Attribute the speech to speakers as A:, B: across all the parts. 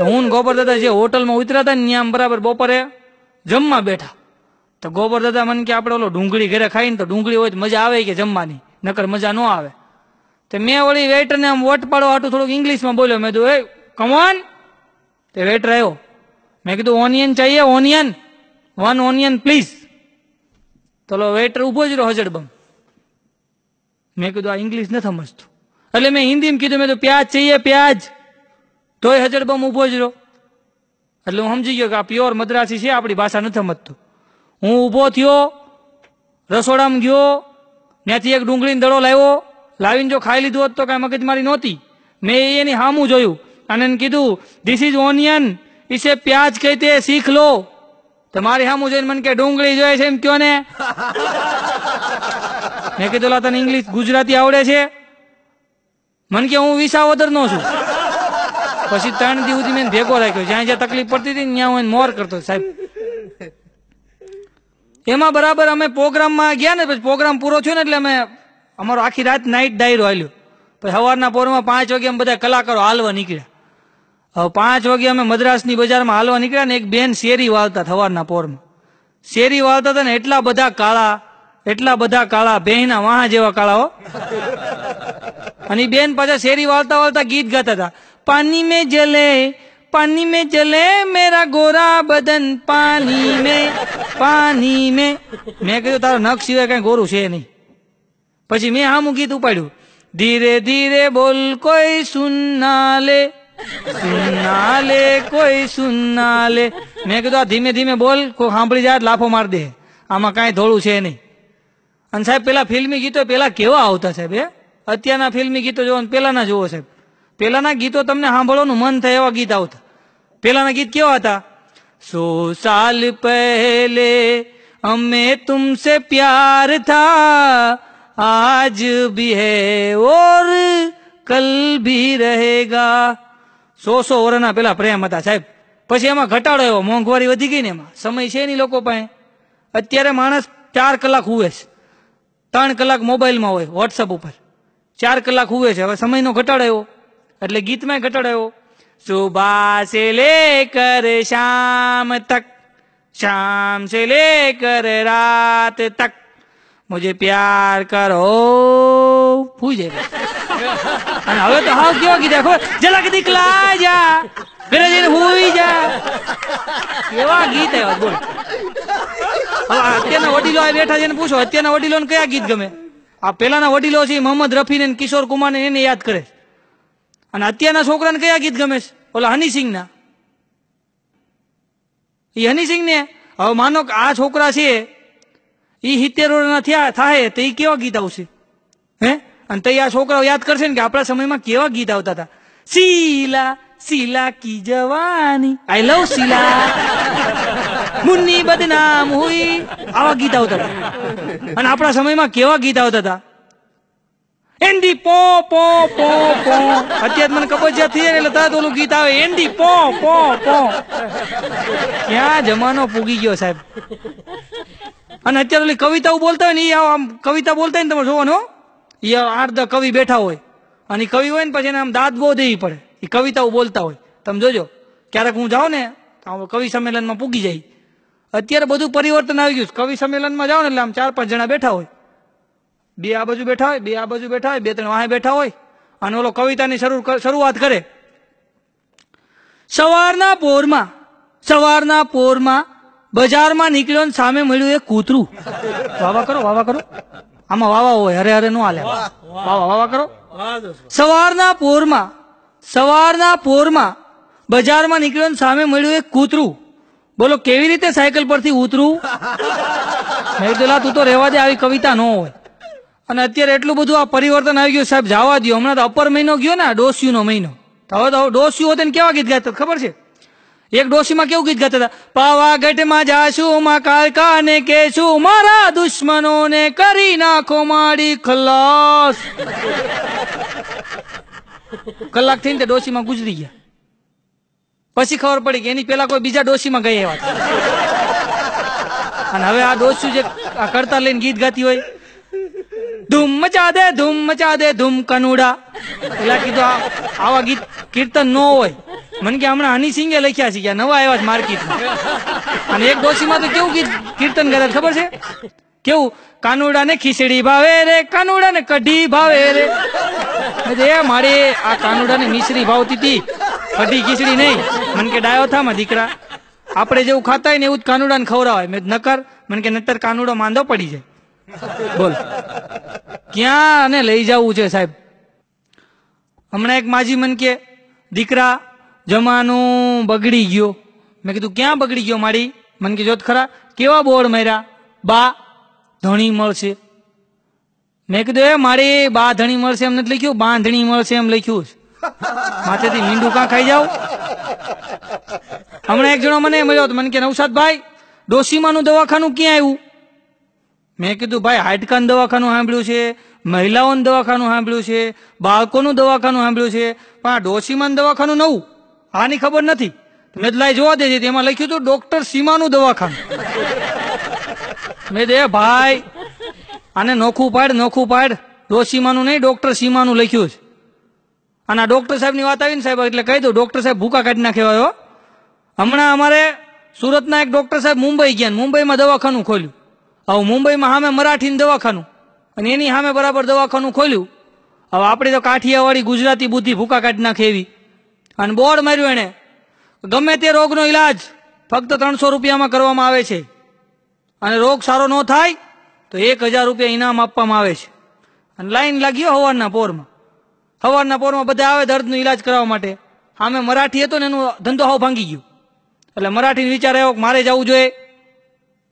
A: હું ગોબર દાદા જે હોટલમાં ઉતર્યા હતા ને ત્યાં બરાબર બપોરે જમવા બેઠા. તો ગોબર દાદા મને કે આપણે ઓલો ડુંગળી ઘરે ખાઈને તો ડુંગળી હોય તો મજા આવે કે જમવાની? નકર મજા ન આવે. તે મેં વળી વેટરને આમ વટ પાડો આટું થોડુંક ઇંગ્લિશમાં બોલ્યો. મેં કીધું એ કમોન તે વેટર આવ્યો મેં કીધું ઓનિયન ચાહીએ ઓનિયન વન ઓનિયન પ્લીઝ તો વેટર ઊભો જ રહ્યો હજડબમ. મેં કીધું, આ ઇંગ્લિશ નથી સમજતું. એટલે મેં હિન્દીમાં કીધું, મેં તો પ્યાજ ચાહીએ, પ્યાજ. તોય હજડબમ ઊભો જ રહ્યો. એટલે હું સમજી ગયો કે આ પ્યોર મદ્રાસી છે, આપણી ભાષા નથી સમજતું. હું ઊભો થયો, રસોડામાં ગયો, ત્યાંથી એક ડુંગળીનો દડો લાવ્યો. લાવીને જો ખાઈ લીધું હોત તો કાંઈ મગજમારી નહોતી. મેં એની સામું જોયું. અને એને કીધું ધીસ ઇઝ ઓનિયન ઇસે પ્યાજ કહેતે શીખ લો. તમારી હામું જોઈને મને કે ડુંગળી જોઈએ છે એમ કયો ને? મેં કીધું તને ઇંગ્લિશ ગુજરાતી આવડે છે? મને કે હું વિસાવદર નો છું. પછી ત્રણ દિવસ મેં ભેગો રાખ્યો. જ્યાં જ્યાં તકલીફ પડતી હતી ત્યાં હું મોર કરતો સાહેબ, એમાં બરાબર અમે પ્રોગ્રામમાં ગયા ને, પછી પ્રોગ્રામ પૂરો થયો ને એટલે અમે અમારો આખી રાત નાઇટ ડાયરો હાલ્યો પછી સવારના પોરમાં પાંચ વાગે અમે બધા કલાકારો હાલવા નીકળ્યા. હવે પાંચ વાગે અમે મદ્રાસની બજારમાં હાલવા નીકળ્યા ને એક બેન શેરી વાળતા સવારના પોરમાં. શેરી વાળતા હતા ને એટલા બધા કાળા, એટલા બધા કાળા બેહના વાહ જેવા કાળાઓ અને બેન પાછા શેરી વાળતા વાળતા ગીત ગાતા હતા. પાણી में જલે પાણી में જલે મેરા ગોરા બદન પાણી में પાણી में મેં કીધું તારો નખ સિવાય કઈ ગોરું છે નહીં પછી મેં આમું ગીત ઉપાડ્યું ધીરે ધીરે બોલ કોઈ સુનના લે સુનના લે કોઈ સુનના લે મેં કીધું આ ધીમે ધીમે બોલ કોઈ સાંભળી જાય તો લાફો માર દે આમાં કાંઈ ધોળું છે નહીં અને સાહેબ પેલા ફિલ્મી ગીતો પેલા કેવા આવતા સાહેબ એ અત્યારના ફિલ્મી ગીતો જોવો ને પેલાના જોવો સાહેબ પેલાના ગીતો તમને સાંભળવાનું મન થાય એવા ગીત આવતા. પેલાના ગીત કેવા હતા? સો સાલ પહેલે અમે તુમસે પ્યાર થા, આજ ભી હે ઓર કલ ભી રહેગા. સો સો વર્ષના પેલા પ્રેમ હતા સાહેબ. પછી એમાં ઘટાડો એવો મોંઘવારી વધી ગઈ ને એમાં. સમય છે નહીં લોકો પાસે. અત્યારે માણસ ચાર કલાક હુવે છે. ત્રણ કલાક મોબાઈલમાં હોય વોટ્સઅપ ઉપર. ચાર કલાક હુવે છે. હવે સમયનો ઘટાડો એવો એટલે ગીતમાં ઘટાડો આવ્યો સુબહ સે લેકર શામ તક, શામ સે લેકર રાત તક. મુझे પ્યાર કરો. ફૂઈ જાય. અને હવે તો હાવ કેવા કીધા, ખબર? જરાક દીકલા જા, ઘરે જઈને હુઈ જા. કેવા ગીત આવ્યા, બોલ. હવે આ અત્યારના વડીલો આ બેઠા છે એને પૂછો, અત્યારના વડીલોને કયા ગીત ગમે? આ પેલાના વડીલો છે ઈ મોહમ્મદ રફી ને કિશોર કુમાર ને એને યાદ કરે. છે. અને અત્યારના છોકરાને કયા ગીત ગમે છે? ઓલા હનીસિંહના. એ હનીસિંહને? હવે માનો કે આ છોકરા છે એ સિત્તેર વર્ષના થયા થાય તો એ કેવા ગીત આવશે? હે? અને તઈ આ છોકરાઓ યાદ કરશે ને કે આપણા સમયમાં કેવા ગીત આવતા હતા? શીલા શીલા કી જવાની. આઈ લવ શીલા. મુન્ની બદનામ હુઈ. આવા ગીત આવતા હતા. અને આપણા સમયમાં કેવા ગીત આવતા હતા? એન્ડી પો પો પો પો. અત્યારે મને કબજિયાત થઈ એટલે તરત ઓલું ગીત આવે, એન્ડી પો પો પો. ક્યાં જમાનો પૂગી ગયો સાહેબ? અને અત્યારે ઓલી કવિતાઓ બોલતા હોય ને એ આમ કવિતા બોલતા હોય ને તમે જોવાનો. એ આઠ દસ કવિ બેઠા હોય. અને કવિ હોય ને પછી એને આમ દાંત બહુ દેવી પડે. એ કવિતાઓ બોલતા હોય. તમે જોજો, ક્યારેક હું જાઉં ને કવિ સંમેલનમાં પૂગી જાય. અત્યારે બધું પરિવર્તન આવી ગયું કવિ સંમેલનમાં જાઓ ને એટલે આમ ચાર પાંચ જણા બેઠા હોય. બે આ બાજુ બેઠા હોય બે આ બાજુ બેઠા હોય બે ત્રણ વાહે બેઠા હોય અને ઓલો કવિતાની શરૂ શરૂઆત કરે. સવારના પોરમાં સવારના પોરમાં બજારમાં નીકળ્યો ને સામે મળ્યું એક કૂતરું. વાવા કરો વાવા કરો. આમાં વાવા હોય હરે હરે નો હાલે વાવા વાવા કરો. સવારના પોરમાં સવારના પોરમાં બજારમાં નીકળ્યો ને સામે મળ્યું એક કૂતરું. બોલો કેવી રીતે સાયકલ પરથી ઉતરું? મેં કીધું તું તો રહેવા દે આવી કવિતા ન હોય. અને અત્યારે એટલું બધું આ પરિવર્તન આવી ગયું સાહેબ, જવા દો હમણાં તો અપર મહિનો ગયો ને ડોસ્યુ નો મહિનો. હવે તો હોતે ને કેવા ગીત ગાતા? ખબર છે? એક ડોશીમાં કેવું ગીત ગાતા હતા? પાવાગઢમાં જાશું માં કાળકાને કેશું મારા દુશ્મનોને કરી નાખો મારી ખલાસ. કલાક થઈને તે ડોશીમાં ગુજરી ગયા. પછી ખબર પડી કે એની પેલા કોઈ બીજા ડોશીમાં ગઈ એવા. અને હવે આ ડોસ્યું જે કરતા લઈને ગીત ગાતી હોય ધૂમ મચા દે ધૂમ મચા દે ધૂમ કનુડા. પેલા કીધું આવા ગીત કીર્તન ન હોય. મને કે, હમણાં હની સિંગે લખ્યા છે કે નવા આવ્યા છે માર્કેટમાં. અને એક ડોશીમાં તો કેવું ગીત કીર્તન કરે ખબર છે? કેવું? કાનુડા ને ખીચડી ભાવે રે કાનુડા ને કઢી ભાવે રે. એ મારે આ કાનુડા ને મિશ્રી ભાવતી હતી કઢી ખીચડી નહીં. મને કે, ડાયો થા માં દીકરા. આપણે જેવું ખાતા હોય ને એવું જ કાનુડા ને ખવડાવાય. મેં નકર. મને કે, નતર કાનુડો માંદો પડી જાય. બોલ. ક્યાં અને લઈ જવું છે સાહેબ? હમણાં એક માજી મન કે, દીકરા, જમાનું બગડી ગયો. મેં કીધું, ક્યાં બગડી ગયો મારી? મન કે, જોત ખરા, કેવા બોર્ડ માર્યા? બા, ધણી મળશે. મેં કીધું, એ મારી બા ધણી મળશે એમ નથી લખ્યું, બાંધણી મળશે એમ લખ્યું છે. માથેથી મીંડું કાં ખાઈ જાવ હમણાં એક જણો મને મળ્યો મન મને કે, નવસાદભાઈ ડોસીમાનું દવાખાનું ક્યાં આવ્યું? મેં કીધું, ભાઈ હાડકાનું દવાખાનું સાંભળ્યું છે, મહિલાઓનું દવાખાનું સાંભળ્યું છે, બાળકોનું દવાખાનું સાંભળ્યું છે, પણ આ ડોશીમાનું દવાખાનું નવું, આની ખબર નથી. મેં લાઈ જોવા દેજે, તેમાં લખ્યું હતું, ડોક્ટર સીમાનું દવાખાનું. મેં દે ભાઈ, આને નોખું પાડ નોખું પાડ ડોસીમાનું નહીં, ડોક્ટર સીમાનું લખ્યું છે. અને આ ડોક્ટર સાહેબની વાત આવી ને સાહેબ, એટલે કહી દઉં, ડોક્ટર સાહેબ ભૂકા કાઢી નાખ્યા હમણાં અમારે સુરતના એક ડોક્ટર સાહેબ મુંબઈ ગયા મુંબઈમાં દવાખાનું ખોલ્યું. હવે મુંબઈમાં સામે મરાઠીનું દવાખાનું. અને એની સામે બરાબર દવાખાનું ખોલ્યું. હવે આપણે તો કાઠિયાવાડી ગુજરાતી બુદ્ધિ ભૂકા કાઢી નાખે એવી. અને બોર્ડ માર્યું એણે. ગમે તે રોગનો ઈલાજ ફક્ત ત્રણસો રૂપિયામાં કરવામાં આવે છે. અને રોગ સારો ન થાય તો એક હજાર રૂપિયા ઇનામ આપવામાં આવે છે. અને લાઈન લાગ્યો હવારના પોરમાં. હવારના પોરમાં બધા આવે દર્દનો ઈલાજ કરાવવા માટે. સામે મરાઠી હતો ને એનો ધંધો હાવ ભાંગી ગયો. એટલે મરાઠીને વિચાર આવ્યો મારે જવું જોઈએ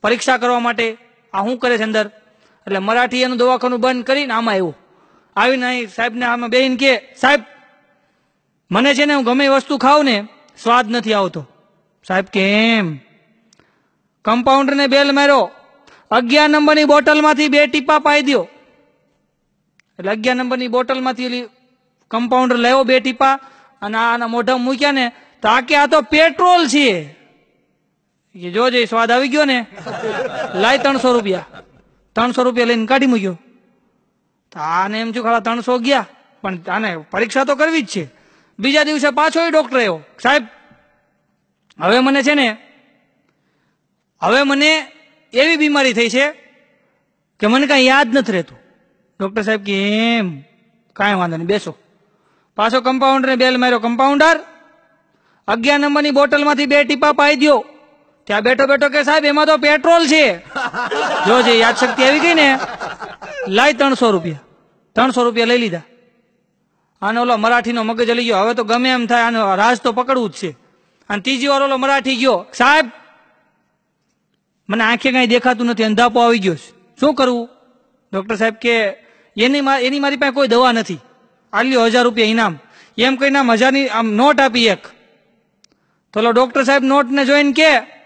A: પરીક્ષા કરવા માટે. આ શું કરે છે અંદર? એટલે મરાઠી એનું દવાખાનું બંધ કરીને આમાં આવ્યું. આવીને અહીં સાહેબને આમે બેહીને કે સાહેબ, મને છે ને હું ગમે વસ્તુ ખાઉં ને, સ્વાદ નથી આવતો. સાહેબ કેમ કમ્પાઉન્ડરને બેલ માર્યો. અગિયાર નંબરની બોટલમાંથી બે ટીપા પાઈ દ્યો. એટલે અગિયાર નંબરની બોટલમાંથી કમ્પાઉન્ડર લેવો બે ટીપા અને આના મોઢા મૂક્યા ને, તો આ કે આ તો પેટ્રોલ છે. એ જોજે સ્વાદ આવી ગયો ને, લાય ત્રણસો રૂપિયા. ત્રણસો રૂપિયા લઈને કાઢી મૂક્યો. આને એમ છું ખાલા ત્રણસો ગયા, પણ આને પરીક્ષા તો કરવી જ છે. બીજા દિવસે પાછો એ ડોક્ટર આવ્યો. સાહેબ, હવે મને છે ને, હવે મને એવી બીમારી થઈ છે કે મને કાંઈ યાદ નથી રહેતું. ડૉક્ટર સાહેબ કે, એમ, કાંઈ વાંધો નહીં, બેસો. પાછો કમ્પાઉન્ડરને બેલ માર્યો કમ્પાઉન્ડર અગિયાર નંબરની બોટલમાંથી બે ટીપા પાઈ દ્યો. ત્યાં બેઠો બેઠો કે સાહેબ એમાં તો પેટ્રોલ છે. જોજે યાદ શક્તિ આવી ગઈ ને લાય ત્રણસો રૂપિયા. ત્રણસો રૂપિયા લઈ લીધા. આને ઓલો મરાઠીનો મગજ લઈ ગયો. હવે તો ગમે એમ થાય આનો રાજ તો પકડવું જ છે. અને ત્રીજી વાર ઓલો મરાઠી ગયો સાહેબ મને આંખે કાંઈ દેખાતું નથી અંધાપો આવી ગયો છે. શું કરવું? ડૉક્ટર સાહેબ કે એની એની મારી પાસે કોઈ દવા નથી. આલ્યો હજાર રૂપિયા ઇનામ. એમ કહીને આમ હજારની આમ નોટ આપી એક. તો ઓલો ડોક્ટર સાહેબ નોટને જોઈને કે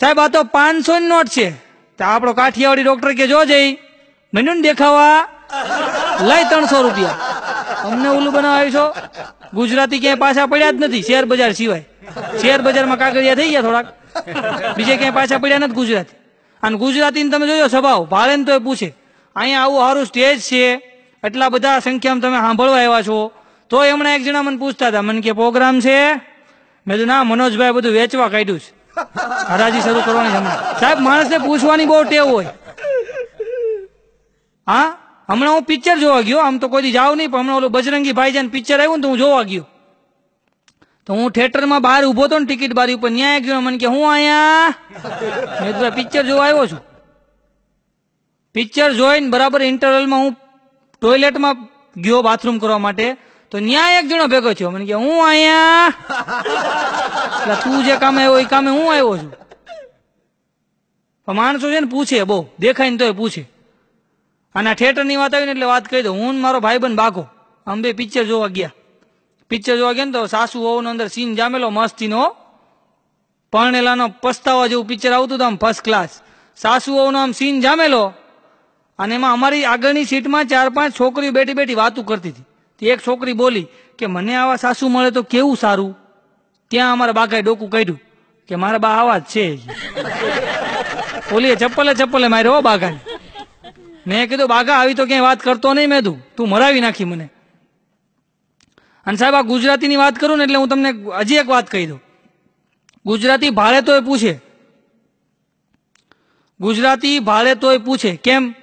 A: સાહેબ, આ તો પાંચસો ની નોટ છે. તો આપણો કાઠિયાવાડી ડોક્ટર કે જો જઈ, મને દેખાવા. લઈ ત્રણસો રૂપિયા. અમને ઓલું બનાવ્યું છો. ગુજરાતી ક્યાંય પાછા પડ્યા જ નથી, શેર બજાર સિવાય. શેર બજારમાં કાગળિયા થઈ ગયા થોડાક. બીજે ક્યાંય પાછા પડ્યા નથી ગુજરાતી. અને ગુજરાતીને તમે જોજો, સ્વભાવ. ભાડે તો એ પૂછે. અહીંયા આવું સારું સ્ટેજ છે. એટલા બધા સંખ્યામાં તમે સાંભળવા આવ્યા છો. તો એમણે એક જણા મને પૂછતા હતા, મને કે પ્રોગ્રામ છે? મેં તો ના મનોજભાઈ બધું વેચવા કાઢ્યું છે. હરાજી શરૂ કરવાની હમણાં. સાહેબ, માણસને પૂછવાની બહુ ટેવ હોય. હા? હમણાં હું પિક્ચર જોવા ગયો. આમ તો કોઈ જાઉં નહીં, પણ હમણાં ઓલું બજરંગી ભાઈજાન પિક્ચર આવ્યું ને તો હું જોવા ગયો. તો હું થિયેટરમાં બહાર ઊભો હતો ને ટિકિટ બારી ઉપર, ન્યાય ગયો. મને કે, હું અહીંયા? મેં પિક્ચર જોવા આવ્યો છું. પિક્ચર જોઈને બરાબર ઇન્ટરવલમાં હું ટોયલેટમાં ગયો બાથરૂમ કરવા માટે. તો ન્યા એક જણો ભેગો થયો. મને કે હું અહીંયા? એટલે તું જે કામે આવ્યો એ કામે હું આવ્યો છું? માણસો છે ને પૂછે બહુ. દેખાય ને તોય પૂછે. અને થિયેટરની વાત આવી ને એટલે વાત કહી દઉં. હું મારો ભાઈ બન અમે બે પિક્ચર જોવા ગયા. પિક્ચર જોવા ગયા ને તો સાસુ વહુનો અંદર સીન જામેલો મસ્તીનો. પરણેલાનો પસ્તાવા જેવું પિક્ચર આવતું હતું આમ ફર્સ્ટ ક્લાસ સાસુ વહુનો આમ સીન જામેલો. અને એમાં અમારી આગળની સીટમાં ચાર પાંચ છોકરીઓ બેઠી બેઠી વાતું કરતી હતી. એક છોકરી બોલી કે મને આવા સાસુ મળે તો કેવું સારું? ત્યાં અમારા બાગાએ ડોકું કાઢ્યું કે મારા બા આવા જ છે ઓલીએ ચપ્પલે ચપ્પલે માર્યો હો બાગાને. મેં કીધું બાઘા આવી તો ક્યાંય વાત કરતો નહીં મેં તું. તું મરાવી નાખી મને. અને સાહેબ, આ ગુજરાતીની વાત કરું ને એટલે હું તમને હજી એક વાત કહી દઉં. ગુજરાતી ભાડે તોય પૂછે. ગુજરાતી ભાડે તોય પૂછે. કેમ?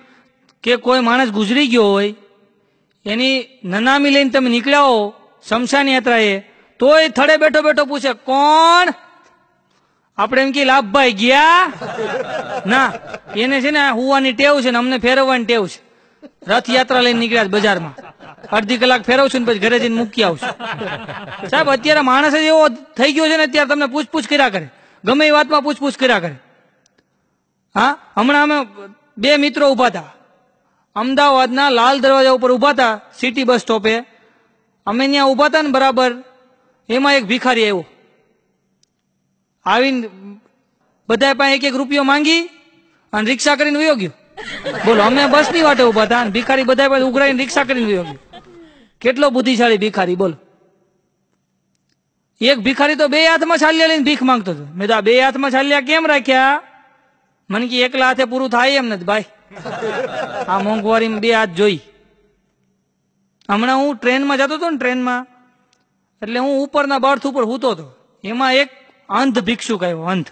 A: કે કોઈ માણસ ગુજરી ગયો હોય એની નનામી લઈને તમે નીકળ્યા હો શમશાન યાત્રાએ, તોય થડે બેઠો બેઠો પૂછે, કોણ? આપણે એમ કે, લાભભાઈ ગયા? ના, એને છે ને હુવાની ટેવ છે ને અમને ફેરવવાની ટેવ છે. રથયાત્રા લઈને નીકળ્યા બજારમાં. અડધી કલાક ફેરવશું ને પછી ઘરે જઈને મૂકી આવશું. સાહેબ, અત્યારે માણસ જ એવો થઈ ગયો છે ને અત્યારે તમને પૂછપૂછ કર્યા કરે. ગમે એ વાતમાં પૂછપૂછ કર્યા કરે. હા, હમણાં અમે બે મિત્રો ઊભા હતા. અમદાવાદના લાલ દરવાજા ઉપર ઊભા હતા, સિટી બસ સ્ટોપે. અમે ત્યાં ઊભા હતા ને બરાબર, એમાં એક ભિખારી આવ્યો. આવીને બધા પાસે એક એક રૂપિયો માંગી અને રિક્ષા કરીને વયો ગયો. બોલો, અમે બસની વાટે ઊભા હતા અને ભિખારી બધા પાસે ઉઘરાઈને રિક્ષા કરીને વયો ગયો. કેટલો બુદ્ધિશાળી ભિખારી, બોલો. એક ભિખારી તો બે હાથમાં છાલ્યા લઈને ભીખ માંગતો હતો. મેં તો બે હાથમાં છાલ્યા કેમ રાખ્યા? મને કે એકલા હાથે પૂરું થાય એમ નથી, ભાઈ. આ મોંઘવારીમાં બે હાથ જોઈ. હમણાં હું ટ્રેનમાં જતો હતો ને ટ્રેનમાં, એટલે હું ઉપરના બર્થ ઉપર સૂતો હતો. એમાં એક અંધ ભિક્ષુક આવ્યો, અંધ.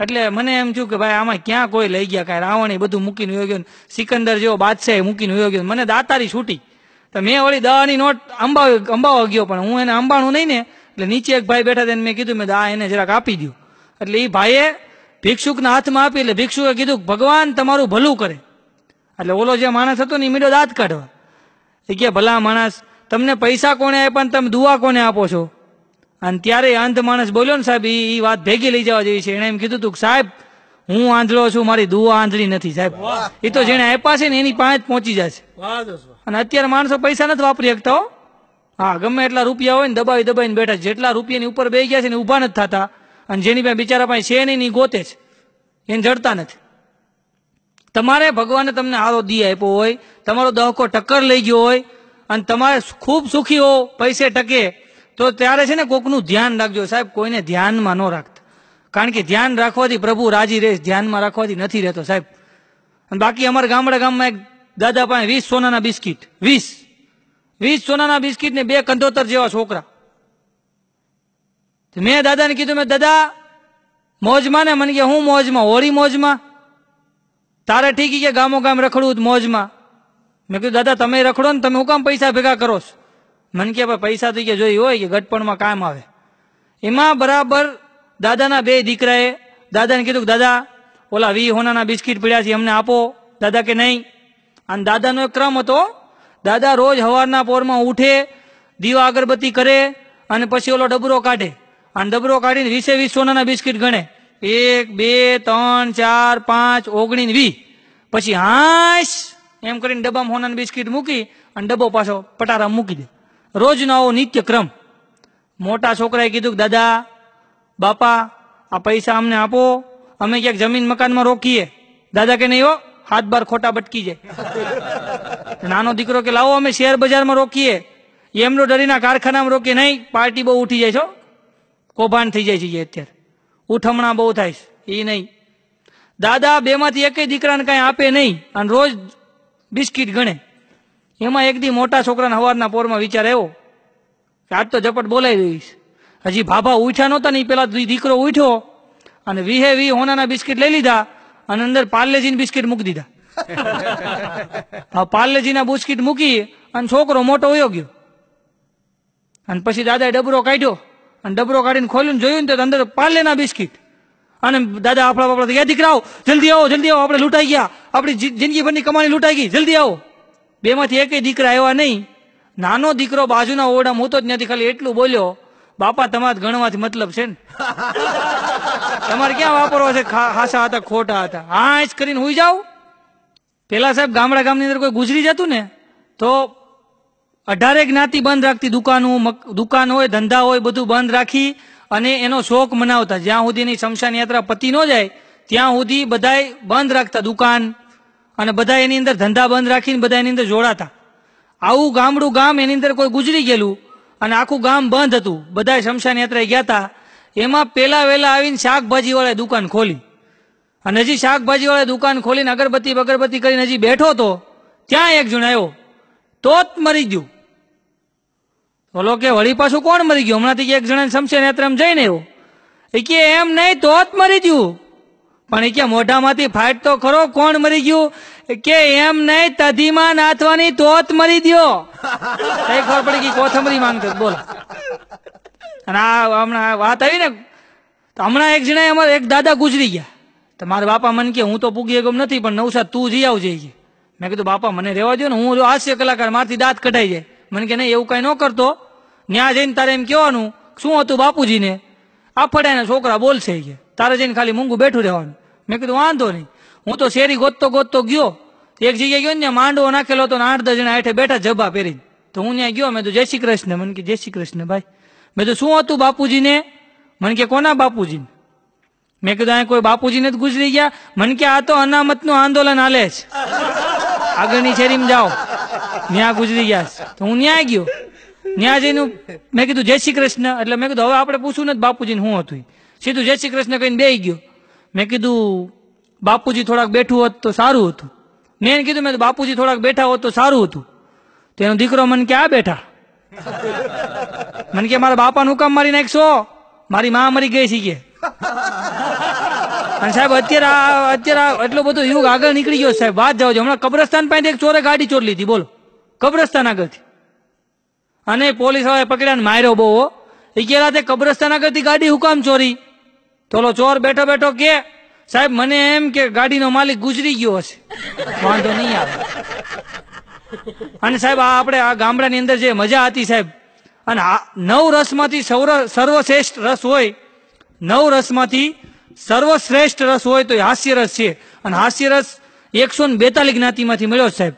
A: એટલે મને એમ થયું કે ભાઈ, આમાં ક્યાં કોઈ લઈ ગયા કાંઈ? રાવણ એ બધું મૂકીને વયો ગયો સિકંદર જેવો બાદશાહ મૂકીને વયો ગયો મને દાતારી છૂટી. તો મેં વળી દાની નોટ અંબાવ અંબાવા ગયો, પણ હું એને અંબાણું નહીં ને, એટલે નીચે એક ભાઈ બેઠા તેને મેં કીધું, મેં દા એને જરાક આપી દઉં એટલે એ ભાઈએ ભિક્ષુકના હાથમાં આપી એટલે ભિક્ષુકે કીધું ભગવાન તમારું ભલું કરે. એટલે ઓલો જે માણસ હતો ને એ મીડો દાંત કાઢવા. એ કે ભલા માણસ તમને પૈસા કોને આપ્યા ને તમે દુઆ કોને આપો છો? અને ત્યારે અંધ માણસ બોલ્યો ને સાહેબ એ વાત ભેગી લઈ જવા જેવી છે. એણે એમ કીધું તું કે સાહેબ હું આંધળો છું મારી દુઆ આંધળી નથી સાહેબ. એ તો જેને આપ્યા છે ને એની પાસે જ પહોંચી
B: વાહ.
A: અને અત્યારે માણસો પૈસા નથી વાપરી શકતા હા. ગમે એટલા રૂપિયા હોય ને દબાવી દબાવીને બેઠા જેટલા રૂપિયાની ઉપર બે ગયા છે ને ઊભા નથી થતા. અને જેની પાસે બિચારા પાસે છે નહીં નહીં ગોતે છે. એને જડતા નથી. તમારે ભગવાને તમને હારો દી આપ્યો હોય, તમારો દહકો ટક્કર લઈ ગયો હોય, અને તમારે ખૂબ સુખી હો, પૈસે ટકે, તો ત્યારે છે ને કોકનું ધ્યાન રાખજો. સાહેબ, કોઈને ધ્યાનમાં ન રાખતા. કારણ કે ધ્યાન રાખવાથી પ્રભુ રાજી રહેશ ધ્યાનમાં રાખવાથી નથી રહેતો સાહેબ. અને બાકી અમારા ગામડા ગામમાં એક દાદા પાસે વીસ સોનાના બિસ્કીટ. વીસ. વીસ સોનાના બિસ્કિટ ને બે કંદોતર જેવા છોકરા. મેં દાદાને કીધું, મેં દાદા, મોજમાં ને? મને કે, હું મોજમાં, હોળી મોજમાં. તારે ઠીક કે ગામો ગામ રખડવું મોજમાં? મેં કીધું, દાદા, તમે રખડો ને, તમે હું કામ પૈસા ભેગા કરો છો? મને કે, ભાઈ, પૈસા તો કે જોઈ હોય કે ગટપણમાં કામ આવે. એમાં બરાબર દાદાના બે દીકરાએ દાદાને કીધું કે, દાદા, ઓલા વી હોનાના બિસ્કિટ પીડ્યા છે, અમને આપો. દાદા કે, નહીં. અને દાદાનો એક ક્રમ હતો, દાદા રોજ સવારના પોરમાં ઉઠે, દીવા અગરબત્તી કરે અને પછી ઓલો ડબરો કાઢે. અને ડબરો કાઢીને વીસે વીસ સોનાના બિસ્કિટ ગણે. એક, બે, ત્રણ, ચાર, પાંચ, ઓગણીને વી પછી હાશ એમ કરીને ડબ્બામાં હોનાના બિસ્કિટ મૂકી અને ડબ્બો પાછો પટારા મૂકી દે. રોજનો આવો નિત્ય ક્રમ મોટા છોકરાએ કીધું કે, દાદા, બાપા, આ પૈસા અમને આપો. અમે ક્યાંક જમીન મકાનમાં રોકીએ. દાદા કે નહીં હો હાથ બાર ખોટા બટકી જાય. નાનો દીકરો કે, લાવો, અમે શેર બજારમાં રોકીએ. એમનો ડરીના કારખાનામાં રોકીએ. નહીં, પાર્ટી બહુ ઉઠી જાય છો કૌભાંડ થઈ જાય છે અત્યારે. ઉઠમણા બહુ થાય છે. એ નહીં. દાદા, બેમાંથી એકેય દીકરાને કાંઈ આપે નહીં અને રોજ બિસ્કિટ ગણે. એમાં એક દી મોટા છોકરાને હવારના પોરમાં વિચાર આવ્યો કે આજ તો ઝપટ બોલાઈ રહીશ હજી ભાભા ઉઠ્યા નહોતા ને પેલા દીકરો ઉઠ્યો અને વીહે વી હોનાના બિસ્કિટ લઈ લીધા અને અંદર પાર્લેજીના બિસ્કિટ મૂકી દીધા. પાર્લેજીના બિસ્કિટ મૂકી અને છોકરો મોટો વયો ગયો. અને પછી દાદાએ ડબરો કાઢ્યો. અને ડબરો કાઢીને ખોલ્યું જોયું ને તો અંદર પાર્લેના બિસ્કિટ. અને દાદા આપણા બાપડા દીકરા દીકરાઓ, જલ્દી આવો જલ્દી આવો, આપણે લૂંટાઈ ગયા. આપણી જિંદગીભરની કમાણી લૂંટાઈ ગઈ, જલ્દી આવો. બેમાંથી એકેય દીકરા આવ્યા નહીં. નાનો દીકરો બાજુના ઓરડામાં હું જ નથી, ખાલી એટલું બોલ્યો, બાપા, તમારે ગણવાથી મતલબ છે ને. તમારે ક્યાં વાપરવા છે? હાસા હતા, ખોટા હતા. હા જ કરીને હુઈ જાવ પેલા સાહેબ ગામડા ગામની અંદર કોઈ ગુજરી જતું ને, તો અઢારે જ્ઞાતિ બંધ રાખતી દુકાનો દુકાન હોય, ધંધા હોય, બધું બંધ રાખી અને એનો શોખ મનાવતા. જ્યાં સુધીની શમશાન યાત્રા પતી ન જાય, ત્યાં સુધી બધાય બંધ રાખતા દુકાન અને બધા એની અંદર ધંધા બંધ રાખીને બધા એની અંદર જોડાતા. આવું ગામડું ગામ એની અંદર કોઈ ગુજરી ગયેલું અને આખું ગામ બંધ હતું. બધા શમશાન યાત્રાએ ગયા હતા એમાં પેલા વહેલા આવીને શાકભાજીવાળાએ દુકાન ખોલી. અને હજી શાકભાજીવાળાએ દુકાન ખોલીને અગરબત્તી, બગરબત્તી કરીને હજી બેઠો હતો, ત્યાં એક જણ આવ્યો. તો જ મરી ગયું. ઓલો કે વળી પાછું કોણ મરી ગયું? હમણાંથી એક જણા શમશેર નેત્રમ જઈને એવું એ કે એમ નહીં તો જ મરી ગયું. પણ એ કે મોઢામાંથી ફાઇટ તો ખરો કોણ મરી ગયું? કે એમ નહીં તધીમાં નાથવાની તો જ મરી દ્યો. કઈ ખબર પડી ગઈ કોથમરી માંગતો બોલો. અને આ હમણાં વાત આવી ને તો હમણાં એક જણા અમારે એક દાદા ગુજરી ગયા. તો મારા બાપા મને કે હું તો પૂગી ગમ નથી પણ નવસાદ તું જઈ આવજે. મેં કીધું બાપા મને રહેવા દો ને હું જો હાસ્ય કલાકાર મારથી દાંત કઢાઈ જાય. મને કે નહીં, એવું કઈ ન કરતો. ત્યાં જઈને તારે એમ કહેવાનું, શું હતું બાપુજીને? આફડાના છોકરા બોલશે કે, તારે જઈને ખાલી મૂંગું બેઠું રહેવાનું. મેં કીધું, વાંધો નહીં. હું તો શેરી ગોતતો ગોતતો ગયો. એક જગ્યાએ ગયો ને માંડવો નાખેલો હતો ને, આઠ દસ જણા હેઠે બેઠા જબા પહેરીને. તો હું ત્યાં ગયો, મેં તો જય શ્રી કૃષ્ણ. મને કે, જય શ્રી કૃષ્ણ ભાઈ. મેં તો શું હતું બાપુજીને? મને કે, કોના બાપુજીને? મેં કીધું અહીંયા કોઈ બાપુજીને જ ગુજરી ગયા? મને કે, આ તો અનામતનું આંદોલન હાલે છે. આગળની શેરીમાં જાઓ. ત્યાં ગુજરી ગયા તો હું ત્યાં ગયો. ત્યાં જઈને મેં કીધું, જય શ્રી કૃષ્ણ. એટલે મેં કીધું, હવે આપણે પૂછવું નથી, બાપુજીને શું હતું સીધું જય શ્રી કૃષ્ણ કહીને બે ગયો. મેં કીધું, બાપુજી થોડાક બેઠું હોત તો સારું હતું. મેં એને કીધું, મેં બાપુજી થોડાક બેઠા હોત તો સારું હતું. તો એનો દીકરો મને કે, આ બેઠા. મને કે, મારા બાપાનું કામ મારી નાખશો? મારી મા મરી ગઈ છે કે. અને સાહેબ, અત્યારે અત્યારે એટલો બધો યુગ આગળ નીકળી ગયો સાહેબ, વાત જાવ હમણાં કબ્રસ્તાન પાસે એક ચોરે ગાડી ચોર લીધી, બોલો. કબ્રસ્તાન આગળથી અને પોલીસ વાળાએ પકડ્યા માર્યો બહુ એ કે રાતે કબ્રસ્તાન આગળથી ગાડી હુકામ ચોરી. તો ચોર બેઠો બેઠો કે, સાહેબ, મને એમ કે ગાડીનો માલિક ગુજરી ગયો હશે. વાંધો નહીં આવે. અને સાહેબ, આ આપણે આ ગામડાની અંદર જે મજા હતી સાહેબ, અને નવ રસમાંથી સૌર- સર્વશ્રેષ્ઠ રસ હોય, નવ રસમાંથી સર્વશ્રેષ્ઠ રસ હોય તો હાસ્ય રસ છે. અને હાસ્ય રસ એકસો બેતાલીસ જ્ઞાતિમાંથી મળ્યો સાહેબ.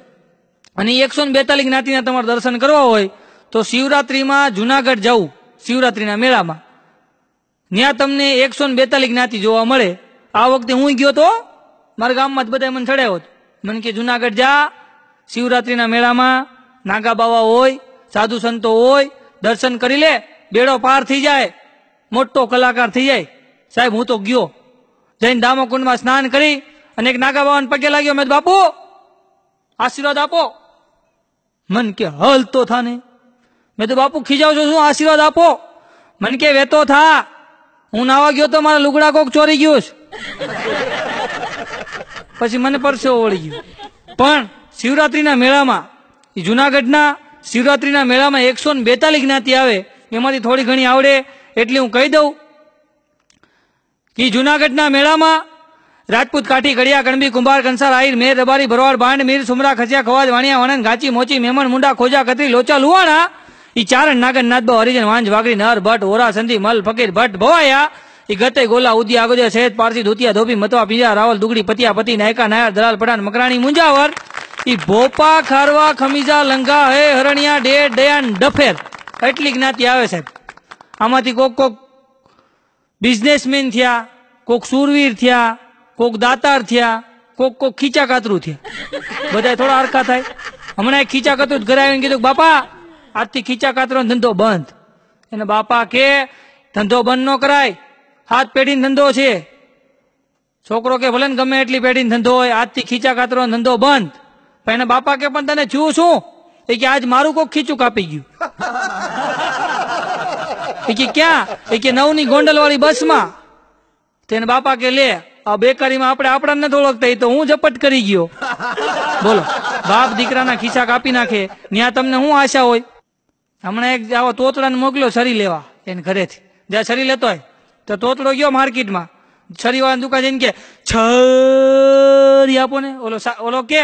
A: અને એકસો ને બેતાલીસ જ્ઞાતિના તમારે દર્શન કરવા હોય, તો શિવરાત્રિમાં જુનાગઢ જવું શિવરાત્રિના મેળામાં. ત્યાં તમને એકસો ને બેતાલીસ જ્ઞાતિ જોવા મળે. આ વખતે હું ગયો તો, મારા ગામમાં જ બધા મને ચડાયો હતો. મને કે, જુનાગઢ જા, શિવરાત્રિના મેળામાં નાગા બાવા હોય, સાધુ સંતો હોય, દર્શન કરી લે, બેડો પાર થઈ જાય, મોટો કલાકાર થઈ જાય. સાહેબ, હું તો ગયો. જઈને દામોકુંડમાં સ્નાન કરી અને એક નાગા બાવાને પગે લાગ્યો. મેં બાપુ, આશીર્વાદ આપો. મન કે હલ તો થાને મેં તો બાપુ ખીજાવ છો, શું આશીર્વાદ આપો? મન કે વેતો થા. હું નાવા ગયો તો મારા લુગડા કોક ચોરી ગયો છે. પછી મને પરસેવો વળી ગયો. પણ શિવરાત્રીના મેળામાં જુનાગઢના શિવરાત્રીના મેળામાં એકસો ને બેતાલીસ જ્ઞાતિ આવે. એમાંથી થોડી ઘણી આવડે, એટલે હું કહી દઉં કે જુનાગઢના મેળામાં રાજપૂત કાઠી કડિયા ગણબી, કુંભાર, કંસાર, આહિર, મેર, રબારી, ભરવાડ, બાંડ, મીર, સુમરા ખસિયા ખવાજ, વાણિયા વણન ગાચી, મોચી, મેમણ, મુંડા, ખોજા, કતરી, લોચા લુવાણા ઈ ચારણ, નાગન નાદબા હરિજન, વાંજ વાગડી નર ભટ્ટ ઓરા, સંધી, મલ, ફકીર, ભટ્ટ, ભવાયા. ઈ ગતે ગોલા, ઉદી આગોદિયા સહેજ પારસી, ધોતિયા ધોબી મતવા, પીજા, રાવલ, દુગડી, પતિયા, પતિ, નાયકા, નાયર, દલાલ, પઠાણ, મકરાણી, મુંજાવર. ઈ ભોપા, ખારવા, ખમીજા, લંગા, હે, હરણિયા ડે ડયાન, ડફેર. એટલી જ્ઞાતિ આવે સાહેબ. આમાંથી કોક કોક બિઝનેસમેન થયા, કોક સુરવીર થયા કોક દાતાર થયા, કોક કોક ખીચા કાતરું થયા. બધા થોડા હરખા થાય. હમણાં ખીચા કાતરું ઘરે આવીને કીધું બાપા, આજથી ખીચા કાતરો ધંધો બંધ. એને બાપા કે, ધંધો બંધ ન કરાય. હાથ પેઢીનો ધંધો છે. છોકરો કે, ભલે ગમે એટલી પેઢીને ધંધો હોય, આજથી ખીચા કાતરો ધંધો બંધ. પણ એના બાપા કે, પણ તને છું શું? એ કે, આજ મારું કોક ખીચું કાપી ગયું. એ કે, ક્યાં? એ કે, નવની ગોંડલ વાળી બસમાં તેને બાપા કે, લે આ બેકારીમાં આપણે આપણા નથી ઓળખતા તો હું ઝપટ કરી ગયો. બોલો, બાપ દીકરાના ખિસ્સા કાપી નાખે ત્યાં તમને શું આશા હોય? હમણાં એક આવો તોતડાને મોકલ્યો છરી લેવા, એને ઘરેથી. જ્યાં છરી લેતો હોય, તો તોતડો ગયો માર્કેટમાં. છરી વાળાની દુકાન જઈને કે, છરી આપો ને. ઓલો ઓલો કે,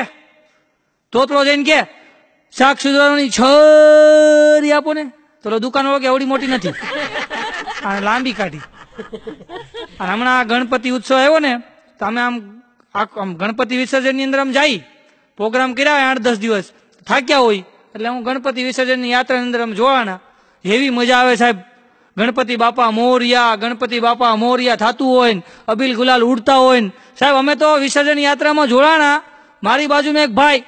A: તોતડો જઈને કે, શાક સુધારવાની છરી આપો ને. તો દુકાન કે એવડી મોટી નથી. લાંબી કાઢી. અને હમણાં આ ગણપતિ ઉત્સવ આવ્યો ને, તો અમે આમ આમ ગણપતિ વિસર્જનની અંદર આમ જાય પ્રોગ્રામ કર્યા હોય આઠ દસ દિવસ, થાક્યા હોય, એટલે હું ગણપતિ વિસર્જનની યાત્રાની અંદર આમ જોવાના. એવી મજા આવે સાહેબ. ગણપતિ બાપા મોરિયા, ગણપતિ બાપા મોરિયા થતું હોય ને, અબીલ ગુલાલ ઉડતા હોય ને. સાહેબ, અમે તો વિસર્જન યાત્રામાં જોડાણા. મારી બાજુમાં એક ભાઈ,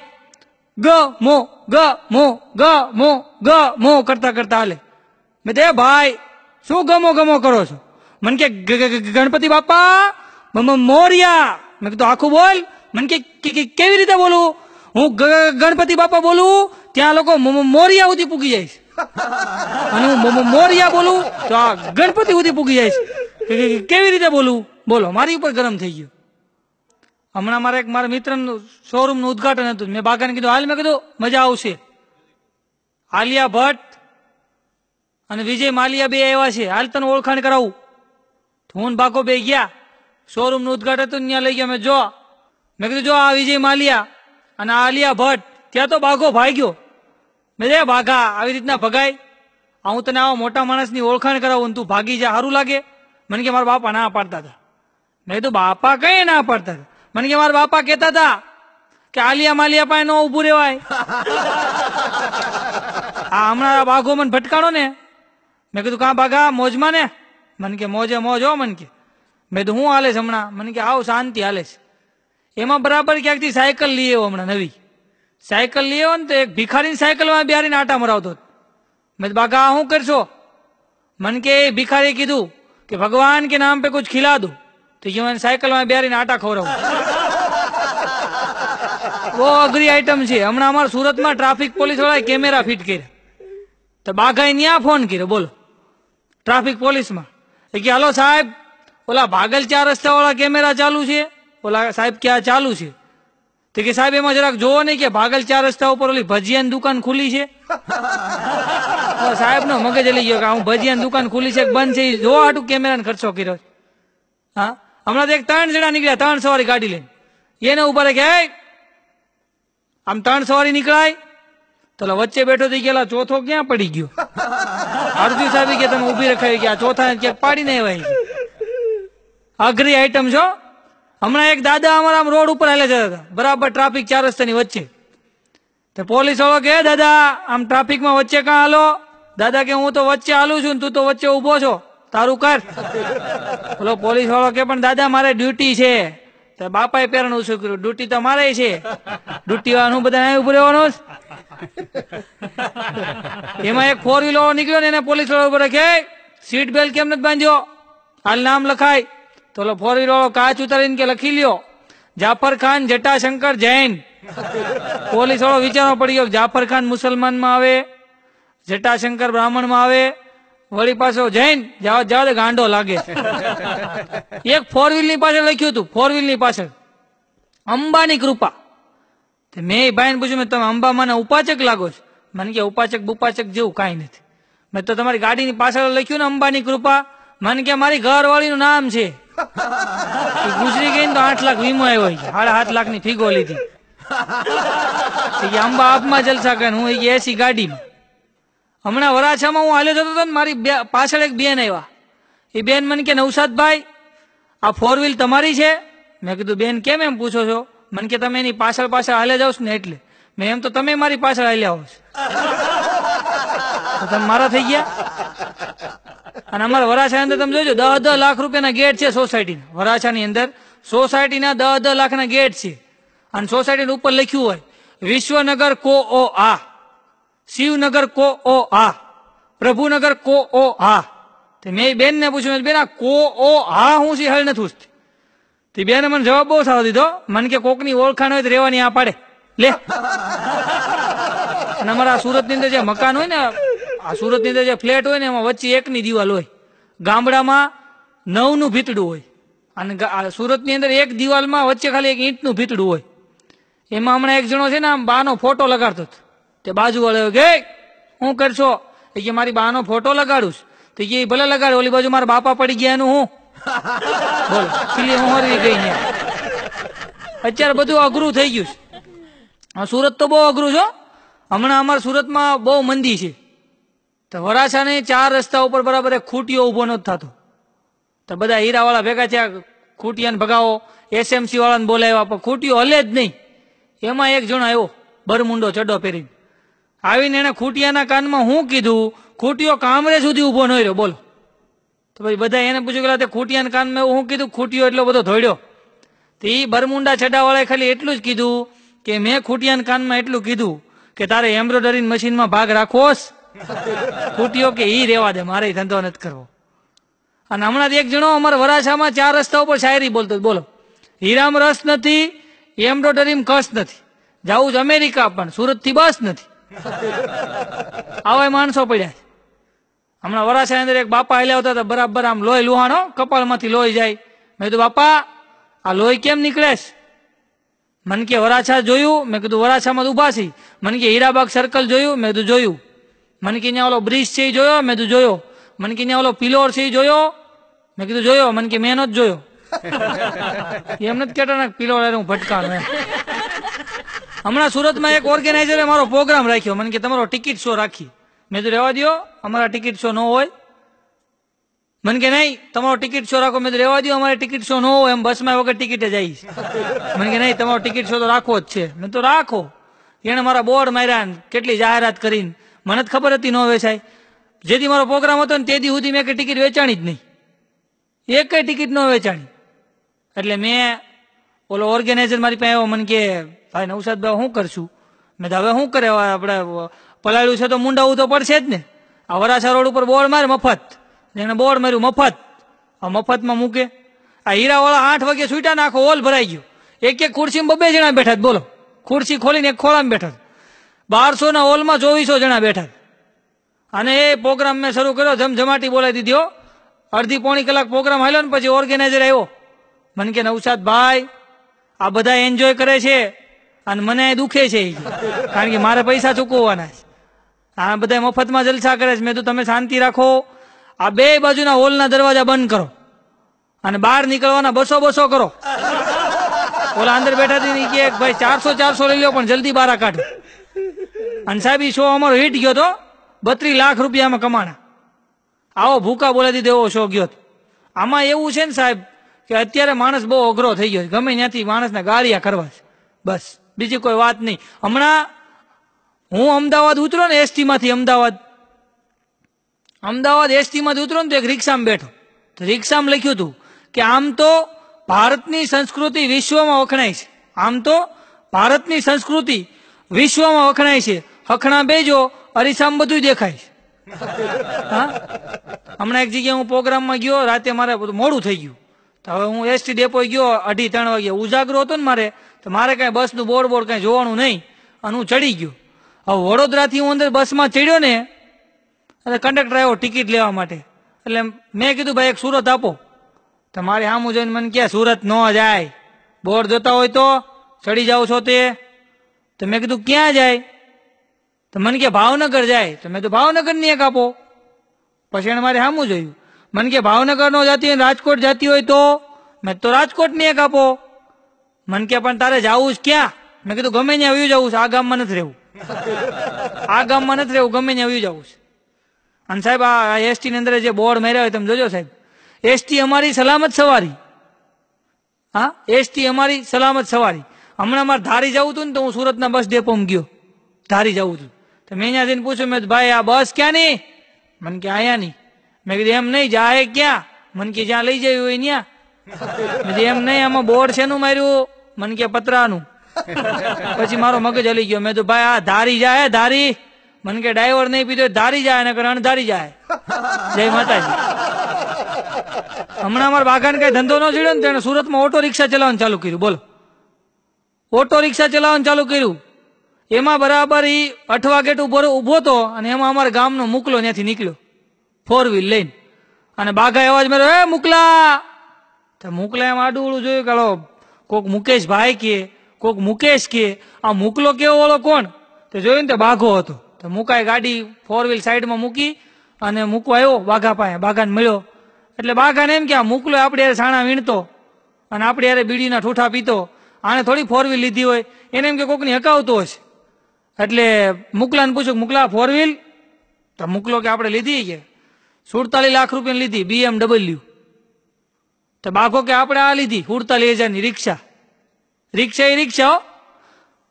A: ગ, મો ગ મો ગ મો ગ, મો કરતા કરતા હાલે. મેં તે ભાઈ, શું ગમો ગમો કરો છો? મને કે ગણપતિ બાપા મોરિયા. મેં કીધું, આખું બોલ. મને કે કેવી રીતે બોલું? હું ગણપતિ બાપા બોલું, ત્યાં લોકો મોરિયા સુધી પૂગી જાય અને હું મોરિયા બોલું, તો આ ગણપતિ સુધી પૂગી જાય કેવી રીતે બોલું? બોલો, મારી ઉપર ગરમ થઈ ગયું. હમણાં મારા એક મારા મિત્રનું શોરૂમનું ઉદઘાટન હતું. મેં બાગાને કીધું, હાલ, મેં કીધું, મજા આવશે. આલિયા ભટ્ટ અને વિજય માલિયા બે આવ્યા છે. હાલ તને ઓળખાણ કરાવું. હું ભાગો બાકો બે ગયા. શોરૂમનું ઉદઘાટન હતું ત્યાં લઈ ગયા. મેં જો. મેં કીધું જો આ વિજય માલિયા અને આલિયા ભટ્ટ ત્યાં તો બાઘો ભાગ્યો. મેં રે બાઘા આવી રીતના ભગાય. આ હું તને આવા મોટા માણસની ઓળખાણ કરાવું ને તું ભાગી જા સારું લાગે. મને કે મારા બાપા ના પાડતા હતા. મેં કીધું બાપા કઈ ના પાડતા હતા? મને કે મારા બાપા કહેતા હતા કે આલિયા માલિયા પાસે ન ઉભું રહેવાય. આ હમણાં બાઘો મને ભટકાણો ને. મેં કીધું કાં બાઘા મોજમાં ને? મન કે મોજે મોજ હો મન કે. મેં તો હું હાલે છે હમણાં? મને કે, આવ શાંતિ હાલે છે એમાં બરાબર ક્યાંકથી સાયકલ લઈ આવ્યો હમણાં નવી. સાયકલ લઈ આવ્યો ને તો એક ભિખારીની સાયકલમાં બિહારીને આટા મરાવતો મેં બાકા શું કરશો? મન કે, એ ભિખારી કીધું કે, ભગવાન કે નામ પે કુછ ખીલા દો. તો જે મને સાયકલમાં બિહારીને આટા ખવડાવું. બહુ અઘરી આઈટમ છે. હમણાં અમારા સુરતમાં ટ્રાફિક પોલીસ વાળાએ કેમેરા ફિટ કર્યા. તો બાઘાએ ન્યા ફોન કર્યો, બોલો. ટ્રાફિક પોલીસમાં. એ કે હાલો સાહેબ ઓલા ભાગલ ચાર રસ્તા વાળા કેમેરા ચાલુ છે? ઓલા સાહેબ કે આ ચાલુ છે. તો કે સાહેબ એમાં જરાક જોવો નહીં કે ભાગલ ચાર રસ્તા ઉપર ઓલી ભજીયાની દુકાન ખુલી છે? સાહેબ નો મગજ લઈ ગયો કે હું ભજીયાની દુકાન ખુલી છે બંધ છે? ઈ જોવા હાટું કેમેરાને ખર્ચો કર્યો હા? હમણાં તો એક ત્રણ જણા નીકળ્યા ત્રણ સવારી ગાડી લઈને. એને ઉપર કે આમ ત્રણ સવારી નીકળાય? તો વચ્ચે બેઠો થઈ ગયેલા ચોથો ક્યાં પડી ગયો? અડધી સાહેબ કે તમે ઊભી રખાવી ગયા, ચોથા ક્યાંક પાડી નહીં ભાઈ અઘરી આઈટમ છો? હમણાં એક દાદા અમારા આમ રોડ ઉપર હાલે જતા બરાબર ટ્રાફિક ચાર રસ્તાની વચ્ચે. તો પોલીસ વાળો કે દાદા, આમ ટ્રાફિકમાં વચ્ચે કાં હાલો? દાદા કે, હું તો વચ્ચે હાલું છું તું તો વચ્ચે ઊભો છો. તારું કર. બોલો પોલીસ વાળો કે, પણ દાદા, મારે ડ્યુટી છે. તો બાપાએ પહેરણ શું કર્યું? ડ્યુટી તો મારે છે. ડ્યુટી વાળાનું બધા અહીં ઉભું રહેવાનું? એમાં એક ફોર વ્હીલર નીકળ્યો ને એને પોલીસ વાળો ઉપર કે સીટ બેલ્ટ કેમ નથી બાંધ્યો? હાલ નામ લખાય. તો ઓલો ફોર વ્હીલર કાચ ઉતારીને કે લખી લ્યો. જાફર ખાન જટાશંકર જૈન. પોલીસ વાળો વિચારવા પડી ગયો જાફર ખાન મુસલમાનમાં આવે જટાશંકર બ્રાહ્મણમાં આવે. વળી પાછો જૈન જવા જવા દે ગાંડો લાગે. એક ફોર વ્હીલની પાછળ લખ્યું હતું ફોર વ્હીલની પાછળ. અંબાની કૃપા. તે મેં ભાઈને પૂછ્યું, મેં તમે અંબામાના ઉપાચક લાગો છો? મને કે, ઉપાચક, બુપાચક જેવું કાંઈ નથી. મેં તો તમારી ગાડીની પાછળ લખ્યું ને, અંબાની કૃપા. મને કે, મારી ઘરવાળીનું નામ છે. ગુજરી ગઈ ને તો આઠ લાખ વીમો આવ્યો સાડા સાત લાખની ફીગો લીધી અંબા આપમાં જલસા કરે હું એસી ગાડીમાં. હમણાં વરાછામાં હું હાલ્યો જતો હતો ને, મારી પાછળ એક બેન આવ્યા. એ બેન મને કે, નવસાદભાઈ, આ ફોર વ્હીલ તમારી છે? મેં કીધું, બેન, કેમ એમ પૂછો છો? મને કે તમે એની પાછળ પાછળ હાલે જાવ ને એટલે. મેં એમ તો તમે મારી પાછળ હાલ્યા હો છો. તમે મારા થઈ ગયા? અને અમારા વરાછા અંદર તમે જોજો દસ દહ લાખ રૂપિયાના ગેટ છે સોસાયટીના. વરાછાની અંદર સોસાયટીના દહ દહ લાખના ગેટ છે. અને સોસાયટીના ઉપર લખ્યું હોય, વિશ્વનગર કો ઓ આ. શિવનગર કો ઓ આ. પ્રભુનગર કો ઓ આ. મેં બેન ને પૂછ્યું બેન, આ કો ઓ આ હું છે હળ નથી તે બેને મને જવાબ બહુ સારો દીધો. મને કે કોકની ઓળખાણ હોય તો રહેવાની આ પાડે. લે. અને અમારા સુરતની અંદર જે મકાન હોય ને, આ સુરતની અંદર જે ફ્લેટ હોય ને, એમાં વચ્ચે એકની દિવાલ હોય. ગામડામાં નવનું ભીતડું હોય. અને સુરતની અંદર એક દિવાલમાં વચ્ચે ખાલી એક ઈંટનું ભીતડું હોય. એમાં હમણાં એક જણો છે ને આમ બાનો ફોટો લગાડતો હતો. તે બાજુ વાળો કે હું કરશો? એ કે, મારી બાનો ફોટો લગાડું છું. તો કે ભલે લગાડે, ઓલી બાજુ મારા બાપા પડી ગયા એનું હું? બોલો ખીલી હું ગઈ ને અત્યારે બધું અઘરું થઈ ગયું છે. સુરત તો બહુ અઘરું છો હમણાં અમારા સુરતમાં બહુ મંદી છે. તો વરાછાને ચાર રસ્તા ઉપર બરાબર ખૂટીઓ ઊભો નથી થતો. તો બધા હીરાવાળા ભેગા થયા, ખૂટિયાને ભગાવો એસએમસી વાળાને બોલાવ્યા, પણ ખૂટીઓ હલે જ નહીં. એમાં એક જણો આવ્યો, બરમુંડો ચડ્ડો પહેરીને. આવીને એને ખૂટિયાના કાનમાં હું કીધું ખૂટીઓ કામરે સુધી ઊભો ન રહ્યો, બોલો. તો પછી બધા એને પૂછ્યું કે તે ખૂટિયાના કાનમાં એવું હું કીધું? ખૂટ્યો એટલો બધો ધોડ્યો તો એ બરમુંડા છડાવાળાએ ખાલી એટલું જ કીધું કે મેં ખૂટિયાના કાનમાં એટલું કીધું કે તારે એમ્બ્રોઇડરી મશીનમાં ભાગ રાખવોસ ખૂટ્યો કે એ રેવા દે, મારે ધંધો નથી કરવો. અને હમણાં એક જણો અમારા વરાછામાં ચાર રસ્તા ઉપર શાયરી બોલતો. બોલો. હીરામ રસ નથી, એમ્બ્રોઇડરીમાં કસ નથી. જાવું જ અમેરિકા પણ, સુરતથી બસ નથી. આવા માણસો પડ્યા છે. હમણાં વરાછાની અંદર એક બાપા હેલ્યા હતા, બરાબર આમ લોહી લુહાણો, કપાળમાંથી લોહી જાય. મેં કીધું, બાપા, આ લોહી કેમ નીકળેશ? મન કે, વરાછા જોયું. મેં કીધું, વરાછામાં ઊભા છી. મન કે, હીરાબાગ સર્કલ જોયું? મેં કીધું, જોયું. મન કે ત્યાં ઓલો બ્રિજ છે એ જોયો? મેં કીધું, જોયો. મન કે ત્યાં ઓલો પિલોર છે એ જોયો? મેં કીધું, જોયો. મન કે, મેં જ જોયો. એમ નથી કહેતા ને પિલોર હું ભટકાણું એમ. હમણાં સુરતમાં એક ઓર્ગેનાઇઝરે મારો પ્રોગ્રામ રાખ્યો. મને કે, તમારો ટિકિટ શો રાખી. મેં તો રહેવા દો અમારા ટિકિટ શો ન હોય. મને કે નહીં, તમારો ટિકિટ શો રાખો, મેં તો રહેવા દો અમારે ટિકિટ શો ન હોય, એમ બસમાં વગર ટિકિટે જઈશ મને કે નહીં, તમારો ટિકિટ શો તો રાખવો જ છે. મેં તો રાખો. એને મારા બોર્ડ માર્યા કેટલી જાહેરાત કરીને. મને જ ખબર હતી ન વેચાય. જેથી મારો પ્રોગ્રામ હતો ને તેથી સુધી મેં ટિકિટ વેચાણી જ નહીં. એક ટિકિટ ન વેચાણી. એટલે મેં ઓલો ઓર્ગેનાઇઝર મારી પાસે આવ્યો. મને કે, ભાઈ નવસાદભાઈ શું કરશું? મેં હવે શું કરે? આપણે પલાળ્યું છે તો મુંડાવું તો પડશે જ ને. આ વરાછા રોડ ઉપર બોર્ડ મારે મફત. એને બોર્ડ માર્યું મફત. આ મફતમાં મૂકે. આ હીરાવાળા આઠ વાગે છૂટા નાખો, ઓલ ભરાઈ ગયો. એક એક ખુરશીમાં બબે જણા બેઠા બોલો. ખુરશી ખોલીને એક ખોળામાં બેઠા. બારસો ના હોલમાં ચોવીસો જણા બેઠા અને એ પ્રોગ્રામ મેં શરૂ કર્યો, જમજમાટી બોલાવી દીધી અડધી પોણી કલાક પ્રોગ્રામ હાલ્યો ને પછી ઓર્ગેનાઇઝર આવ્યો. મને કે નવસાદ ભાઈ, આ બધા એન્જોય કરે છે. અને મને દુખે છે. કારણ કે મારે પૈસા ચૂકવવાના છે. આ બધા મફતમાં જલસા કરે છે. મેં તો તમે શાંતિ રાખો. આ બે બાજુના હોલના દરવાજા બંધ કરો. અને બહાર નીકળવાના બસો બસો કરો. ઓલા અંદર બેઠા હતી કે ભાઈ ચારસો ચારસો લઈ લો પણ જલ્દી બહાર કાઢો. અને સાહેબ શો અમારો હિટ ગયો તો? બત્રીસ લાખ રૂપિયામાં કમાણા. આવો ભૂકા બોલાતી એવો શો ગયો. આમાં એવું છે ને સાહેબ, કે અત્યારે માણસ બહુ અઘરો થઈ ગયો છે. ગમે ત્યાંથી માણસને ગાળિયા કરવા છે. બસ, બીજી કોઈ વાત નહીં. હમણાં હું અમદાવાદ ઉતરો ને એસટીમાંથી અમદાવાદ. અમદાવાદ એસટીમાંથી ઉતરો ને તો એક રિક્ષામાં બેઠો. તો રિક્ષામાં લખ્યું હતું કે આમ તો ભારતની સંસ્કૃતિ વિશ્વમાં વખણાય છે. આમ તો ભારતની સંસ્કૃતિ વિશ્વમાં વખણાય છે. હખણા બેજો, અરીસામ બધું દેખાય છે. હમણાં એક જગ્યાએ હું પ્રોગ્રામમાં ગયો, રાતે મારે મોડું થઈ ગયું. તો હવે હું એસટી ડેપો ગયો, અઢી ત્રણ વાગ્યા. ઉજાગરો હતો ને મારે, તો મારે કાંઈ બસનું બોર્ડ બોર્ડ કાંઈ જોવાનું નહીં. અને હું ચડી ગયો. વડોદરાથી હું અંદર બસમાં ચડ્યો ને, એટલે કંડક્ટર આવ્યો ટિકિટ લેવા માટે. એટલે મેં કીધું, ભાઈ, એક સુરત આપો. તો મારે સામું જોઈને મને ક્યાં સુરત ન જાય. બોર્ડ જોતા હોય તો ચડી જાઓ છો તે. તો મેં કીધું, ક્યાં જાય? તો મને કે ભાવનગર જાય. તો મેં તો ભાવનગરની એક આપો. પછી એને મારે સામું જોયું. મને કે ભાવનગર નો જતી હોય રાજકોટ જતી હોય તો? મેં તો રાજકોટની એક આપો. મને કે પણ તારે જવું છે ક્યાં? મેં કીધું, ગમે ત્યાં આવ્યું જવું છે. આ ગામમાં નથી રહેવું. આ ગામમાં નથી રહેવું, ગમે ત્યાં આવી જવું છે. અને સાહેબ, આ એસટી ની અંદર જે બોર્ડ માર્યા હોય, તમે જોજો સાહેબ. એસટી અમારી સલામત સવારી. હા એસટી અમારી સલામત સવારી. હમણાં મારે ધારી જવું હતું ને તો હું સુરતના બસ ડેપોમાં ગયો. ધારી જવું હતું. તો મેં અહીંયા જઈને પૂછ્યું, મેં ભાઈ, આ બસ ક્યાં નહીં મને કે આયા નહીં મેં કીધું, એમ નહીં જાય ક્યાં? મને કે, જ્યાં લઈ જાય હોય ત્યાં એમ નહીં, આમાં બોર્ડ શેનું માર્યું? મને કે, પતરાનું. પછી મારો મગજ હલી ગયો. મેં તો ભાઈ, આ ધારી જાય ધારી. મને કે ડ્રાઈવર નહીં પીધો ધારી જાય ને અણધારી જાય. જય માતાજી. હમણાં અમારા બાગાને કઈ ધંધો ન છેડ્યો ને તેને સુરતમાં ઓટો રિક્ષા ચલાવવાનું ચાલુ કર્યું. બોલો. ઓટો રિક્ષા ચલાવવાનું ચાલુ કર્યું. એમાં બરાબર ઈ અઠવા ગેટ ઉપર ઊભો હતો અને એમાં અમારા ગામનો મુકલો ત્યાંથી નીકળ્યો. ફોર વ્હીલ લઈને. અને બાઘા અવાજ માર્યો, એ મુકલા. મુકલા એમ આડું જોયું કે કોક મુકેશ ભાઈ કે કોક મુકેશ કે, આ મુકલો કેવો ઓળો કોણ? તો જોયું ને તે બાઘો હતો. તો મુકાય ગાડી ફોર વ્હીલ સાઈડમાં મૂકી અને મૂકવા આવ્યો બાઘા પાસે. બાઘાને મળ્યો. એટલે બાઘાને એમ કે, આ મુકલો આપણે યારે સાણા વીણતો અને આપણે યારે બીડીના ઠૂઠા પીતો. આને થોડી ફોર વ્હીલ લીધી હોય. એને એમ કે કોકની હકાવતો હશે. એટલે મુકલાને પૂછ્યું, મુકલા ફોર વ્હીલ તો મુકલો કે, આપણે લીધી કે. સુડતાલીસ લાખ રૂપિયાની લીધી બીએમડબલ્યુ તો બાઘો કે, આપણે આ લીધી, સુડતાલીસ હજારની રિક્ષા. રિક્ષા એ રિક્ષા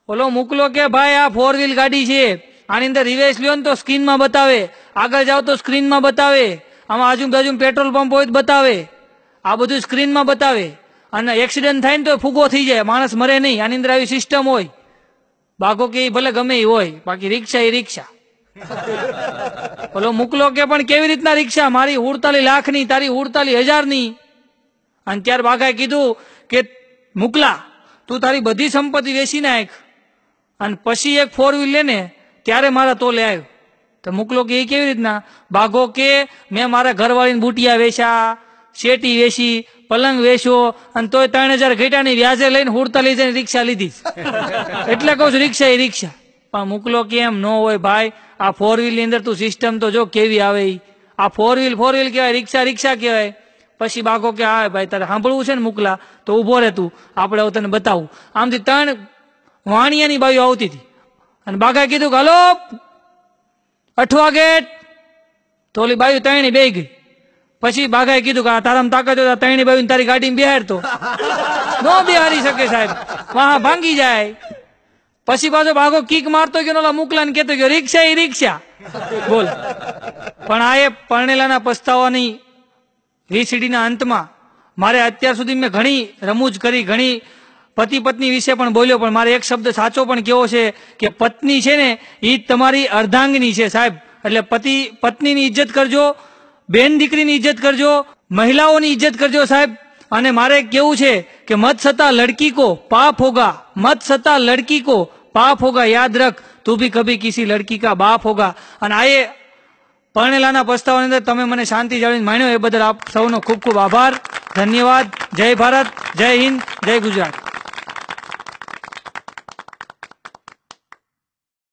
A: ઓલો મૂકલો કે ભાઈ આ ફોર વ્હીલ ગાડી છે. આની અંદર રિવેસ લ્યો ને તો સ્ક્રીનમાં બતાવે. આગળ જાઓ તો સ્ક્રીનમાં બતાવે. આમાં આજુબાજુ પેટ્રોલ પંપ હોય તો બતાવે. આ બધું સ્ક્રીનમાં બતાવે. અને એક્સિડન્ટ થાય ને તો ફૂગો થઈ જાય. માણસ મરે નહીં. આની અંદર આવી સિસ્ટમ હોય. બાઘો કે ભલે ગમે એ હોય. બાકી રિક્ષા એ રિક્ષા. ઓલો મુકલો કે પણ કેવી રીતના રિક્ષા? મારી ઉડતાલીસ લાખની તારી ઉડતાલીસ હજારની. અને ત્યાર બાઘાએ કીધું કે મુકલા. તું તારી બધી સંપત્તિ વેચી નાખ અને પછી એક ફોર વ્હીલ લે ને ત્યારે મારા તોલે આવ્યો તો મુકલો કે એ કેવી રીતના? બાઘો કે મેં મારા ઘરવાળીને બુટિયા વેચ્યા શેટી વેચી પલંગ વેચ્યો અને તોય ત્રણ હજાર ઘેટાની વ્યાજે લઈને હુડતા લઈ જઈને રિક્ષા લીધી. એટલે કહું છું રિક્ષા એ રિક્ષા. પણ મુકલો કેમ ન હોય ભાઈ આ ફોર વ્હીલની અંદર તું સિસ્ટમ તો જો કેવી આવે આ ફોર વ્હીલ ફોર વ્હીલ કહેવાય રિક્ષા રિક્ષા કહેવાય. પછી બાઘો કે હા ભાઈ તારે સાંભળવું છે ને મોકલા? તો ઊભો રહે તું. આપણે હવે તને બતાવું. આમથી ત્રણ વાણિયાની બાઈઓ આવતી હતી. અને બાઘાએ કીધું કે હલો. અઠવા ગેટ. તો ઓલી બાયુ ત્રણેય બે ગઈ. પછી બાઘાએ કીધું કે આ તારામ તાકાત હોય તો બાયુ તારી ગાડીમાં બિહારતો નો બિહારી શકે સાહેબ. વાહ ભાંગી જાય. પછી પાછો બાઘો કીક મારતો ગયો ને ઓલા મુકલાને કહેતો ગયો રિક્ષા એ રિક્ષા. બોલ. પણ આ એ પરણેલાના પસ્તાવાની વીસીડીના અંતમાં મારે અત્યાર સુધી મેં ઘણી રમૂજ કરી, ઘણી પતિ પત્ની વિશે પણ બોલ્યો, પણ મારે એક શબ્દ સાચો પણ કેવો છે કે પત્ની છે ને એ તમારી અર્ધાંગની છે સાહેબ. એટલે પતિ, પત્નીની ઇજ્જત કરજો, બેન દીકરીની ઇજ્જત કરજો, મહિલાઓની ઇજ્જત કરજો સાહેબ. અને મારે કેવું છે કે મત સતા લડકી કો પાપ હોગા મત સતા લડકી કો પાપ હોગા યાદ રખ, તું ભી કભી કિસી લડકી કા બાપ હોગા. અને આ પરણેલાના પસ્તાવાની અંદર તમે મને શાંતિ જાળવીને માણ્યો એ બદલ આપ સૌનો ખૂબ ખૂબ આભાર. ધન્યવાદ. જય ભારત. જય હિન્દ. જય ગુજરાત.